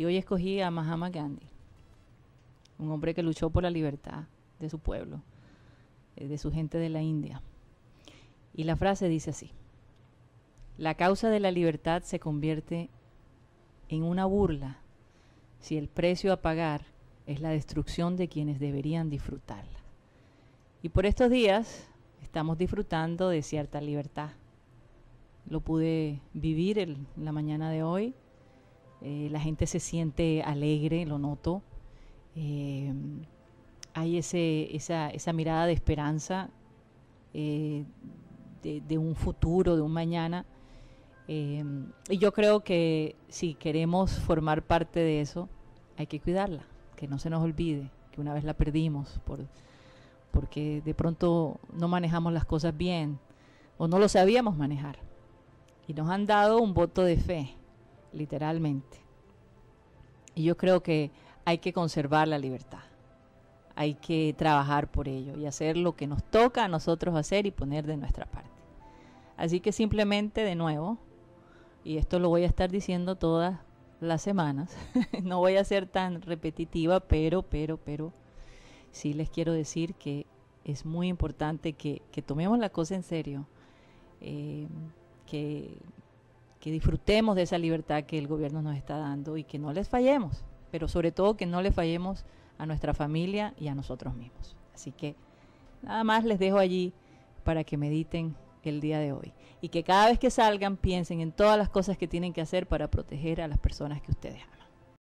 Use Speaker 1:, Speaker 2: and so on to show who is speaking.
Speaker 1: Y hoy escogí a Mahatma Gandhi, un hombre que luchó por la libertad de su pueblo, eh, de su gente de la India. Y la frase dice así, la causa de la libertad se convierte en una burla si el precio a pagar es la destrucción de quienes deberían disfrutarla. Y por estos días estamos disfrutando de cierta libertad. Lo pude vivir en la mañana de hoy. Eh, la gente se siente alegre, lo noto. Eh, hay ese, esa, esa, mirada de esperanza eh, de, de, un futuro, de un mañana. y yo creo que si queremos formar parte de eso, hay que cuidarla, que no se nos olvide que una vez la perdimos por porque de pronto no manejamos las cosas bien o no lo sabíamos manejar. Y nos han dado un voto de fe, literalmente. Y yo creo que hay que conservar la libertad. Hay que trabajar por ello y hacer lo que nos toca a nosotros hacer y poner de nuestra parte. Así que simplemente de nuevo, y esto lo voy a estar diciendo todas las semanas, no voy a ser tan repetitiva, pero, pero, pero, sí les quiero decir que es muy importante que, tomemos la cosa en serio, eh, que, que disfrutemos de esa libertad que el gobierno nos está dando y que no les fallemos, pero sobre todo que no le fallemos a nuestra familia y a nosotros mismos. Así que nada más les dejo allí para que mediten el día de hoy y que cada vez que salgan piensen en todas las cosas que tienen que hacer para proteger a las personas que ustedes aman.